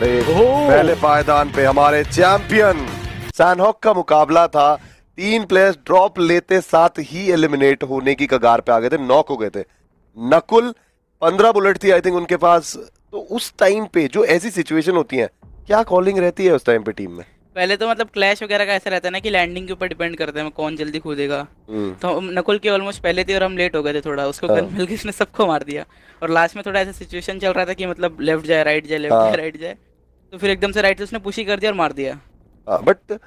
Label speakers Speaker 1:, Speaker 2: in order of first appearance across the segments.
Speaker 1: अरे पहले पायदान पे हमारे चैंपियन सैनहॉक का मुकाबला था। तीन प्लेयर्स ड्रॉप लेते साथ ही एलिमिनेट होने की कगार पे आ गए थे नॉक हो गए थे। नकुल पंद्रह बुलेट थी आई थिंक उनके पास। तो उस टाइम पे जो ऐसी सिचुएशन होती है क्या कॉलिंग रहती है उस टाइम पे टीम में?
Speaker 2: पहले तो मतलब क्लैश वगैरह का ऐसा रहता है ना कि लैंडिंग के ऊपर डिपेंड करते हैं कौन जल्दी कूदेगा।
Speaker 1: हम्म,
Speaker 2: तो नकुल के ऑलमोस्ट पहले थे और हम लेट हो गए थे थोड़ा उसको
Speaker 1: हाँ।
Speaker 2: गन मिल गई उसने सबको मार दिया। और लास्ट में थोड़ा ऐसा सिचुएशन चल रहा था कि मतलब लेफ़्ट जाए राइट जाए लेफ़्ट
Speaker 1: हाँ।
Speaker 2: जाए राइट जाए। तो फिर एकदम से राइट से उसने पुश ही कर दिया और मार दिया।
Speaker 1: बट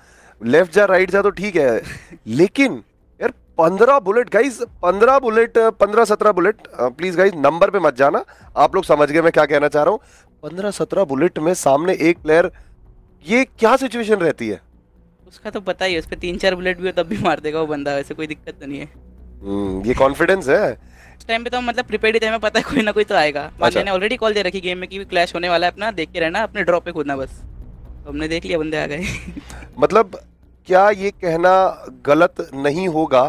Speaker 1: लेफ़्ट जा राइट जा तो ठीक है। लेकिन यार पंद्रह बुलेट गाइज़ पंद्रह बुलेट पंद्रह सत्रह बुलेट प्लीज़ गाइज़ नंबर पे मत जाना। आप लोग समझ गए मैं क्या कहना चाह रहा हूँ। पंद्रह सत्रह बुलेट में सामने एक प्लेयर ये क्या सिचुएशन रहती है?
Speaker 2: उसका तो पता ही है उस पर तीन चार बुलेट भी हो तब भी मार देगा वो बंदा वैसे कोई दिक्कत तो नहीं है।
Speaker 1: ये कॉन्फिडेंस है?
Speaker 2: उस टाइम पे तो मतलब प्रिपेयर्ड ही थे पता है कोई ना कोई तो आएगा।
Speaker 1: अच्छा।
Speaker 2: ने ऑलरेडी कॉल दे रखी गेम में कि क्लैश होने वाला है अपना देख के रहना अपने ड्रॉप पे कूदना बस। तो हमने देख लिया बंदे आ गए।
Speaker 1: मतलब क्या ये कहना गलत नहीं होगा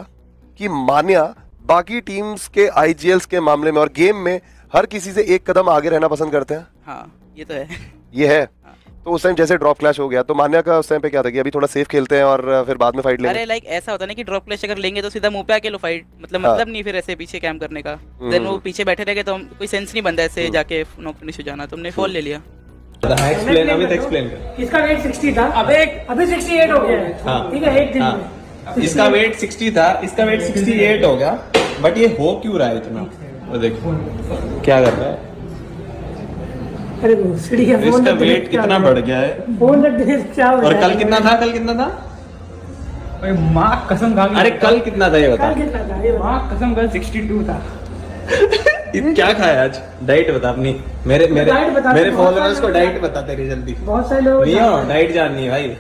Speaker 1: कि मान्या बाकी टीम्स के आईजीएल्स के मामले में और गेम में हर किसी से एक कदम आगे रहना पसंद करते हैं?
Speaker 2: हाँ ये तो है।
Speaker 1: ये है। तो उस टाइम जैसे ड्रॉप क्लैश हो गया तो मान्या का उस टाइम पे क्या था कि अभी थोड़ा सेफ़ खेलते हैं और फिर बाद में फाइट लेंगे?
Speaker 2: अरे लाइक ऐसा होता ना कि ड्रॉप क्लैश अगर लेंगे तो सीधा मुँह पे आके लो फाइट मतलब
Speaker 1: हाँ।
Speaker 2: मतलब नहीं फिर ऐसे पीछे कैम करने का।
Speaker 1: हम्म।
Speaker 2: देन वो पीछे बैठे रह गए तो हम कोई सेंस नहीं बनता ऐसे जाके नॉक फिनिश हो जाना तो हमने फॉल ले लिया।
Speaker 3: एक्सप्लेन अमित एक्सप्लेन कर
Speaker 4: इसका वेट 60 था। अबे अभी 68 हो गया। है।
Speaker 3: हाँ।
Speaker 4: ठीक है एक दिन में।
Speaker 3: हाँ इसका वेट 60 था इसका वेट 68 हो गया बट ये हो क्यों रहा है इतना? वो देखो। क्या कर रहा है?
Speaker 4: अरे सीढ़ी का फ़ोन
Speaker 3: इसका वेट
Speaker 4: क्या
Speaker 3: कितना बढ़ गया है?
Speaker 4: फ़ोन का क्या हो
Speaker 3: और कल कितना था कल कितना था?
Speaker 5: अरे माँ कसम खा के
Speaker 3: अरे कल कितना था ये बता।
Speaker 4: कल कितना था ये बता।
Speaker 5: माँ कसम कल 62 था।
Speaker 3: क्या खाया आज? डाइट बता अपनी। मेरे मेरे मेरे फॉलोअर्स को डाइट बता तेरी जल्दी।
Speaker 4: बहुत सारे लोग
Speaker 3: नहीं डाइट जाननी है भाई।